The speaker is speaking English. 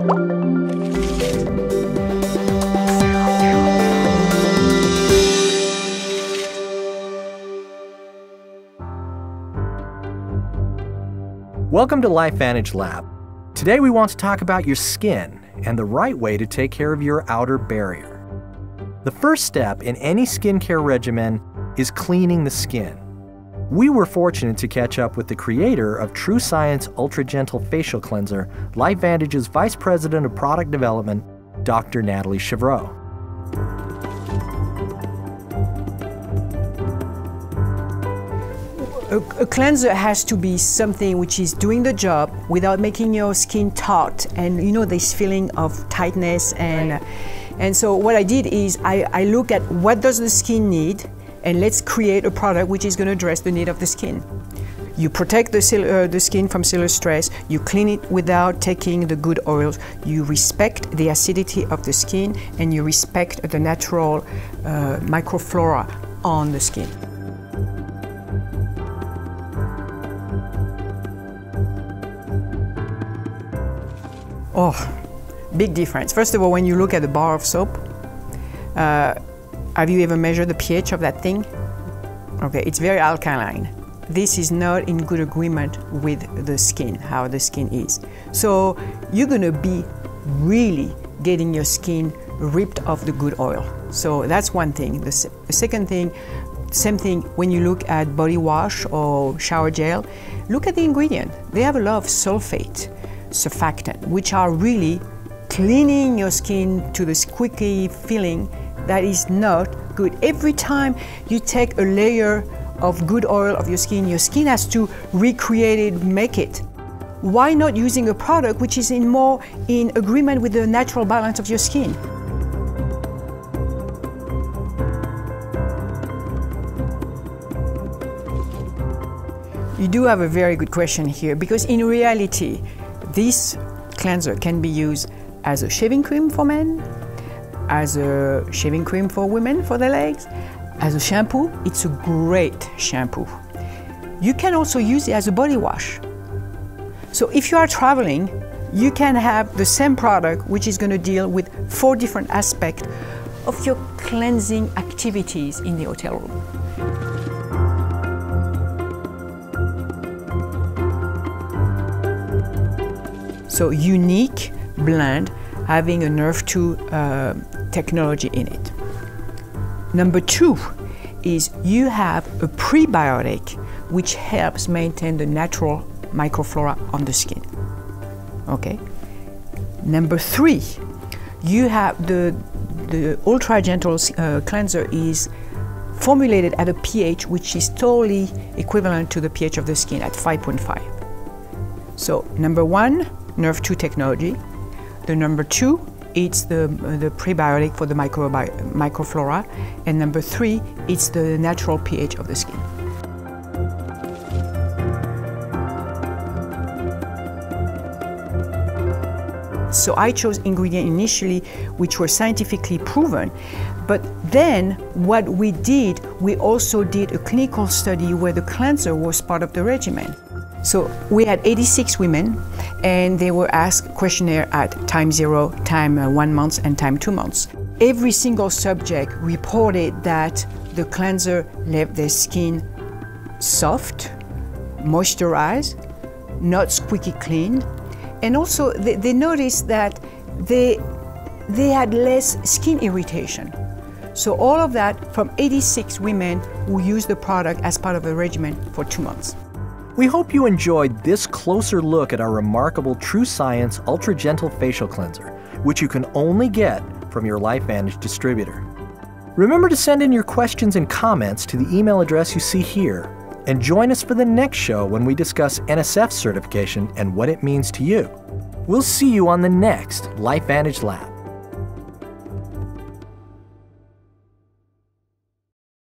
Welcome to Life LifeVantage Lab. Today we want to talk about your skin and the right way to take care of your outer barrier. The first step in any skincare regimen is cleaning the skin. We were fortunate to catch up with the creator of True Science Ultra Gentle Facial Cleanser, LifeVantage's Vice President of Product Development, Dr. Nathalie Chevreau. A, a, cleanser has to be something which is doing the job without making your skin taut and you know this feeling of tightness and right. and so what I did is I, I look at what does the skin need and let's create a product which is going to address the need of the skin. You protect the, uh, the skin from cellular stress, you clean it without taking the good oils, you respect the acidity of the skin, and you respect the natural uh, microflora on the skin. Oh, big difference. First of all, when you look at the bar of soap, uh, have you ever measured the pH of that thing? Okay, it's very alkaline. This is not in good agreement with the skin, how the skin is. So you're gonna be really getting your skin ripped off the good oil. So that's one thing. The, se the second thing, same thing when you look at body wash or shower gel, look at the ingredient. They have a lot of sulfate, surfactant, which are really cleaning your skin to this squeaky feeling that is not good. Every time you take a layer of good oil of your skin, your skin has to recreate it, make it. Why not using a product which is in more in agreement with the natural balance of your skin? You do have a very good question here because in reality, this cleanser can be used as a shaving cream for men, as a shaving cream for women for their legs. As a shampoo, it's a great shampoo. You can also use it as a body wash. So if you are traveling, you can have the same product which is going to deal with four different aspects of your cleansing activities in the hotel room. So unique blend having a Nrf2 uh, technology in it. Number two is you have a prebiotic which helps maintain the natural microflora on the skin. Okay. Number three, you have the the ultra gentle uh, cleanser is formulated at a pH which is totally equivalent to the pH of the skin at 5.5. So number one, Nrf2 technology. The number two it's the, the prebiotic for the microflora. And number three, it's the natural pH of the skin. So I chose ingredients initially which were scientifically proven. But then what we did, we also did a clinical study where the cleanser was part of the regimen. So we had 86 women, and they were asked questionnaire at time zero, time uh, one month, and time two months. Every single subject reported that the cleanser left their skin soft, moisturized, not squeaky clean, and also they, they noticed that they they had less skin irritation. So all of that from 86 women who used the product as part of a regimen for two months. We hope you enjoyed this closer look at our remarkable True Science Ultra Gentle Facial Cleanser, which you can only get from your LifeVantage distributor. Remember to send in your questions and comments to the email address you see here, and join us for the next show when we discuss NSF certification and what it means to you. We'll see you on the next LifeVantage Lab.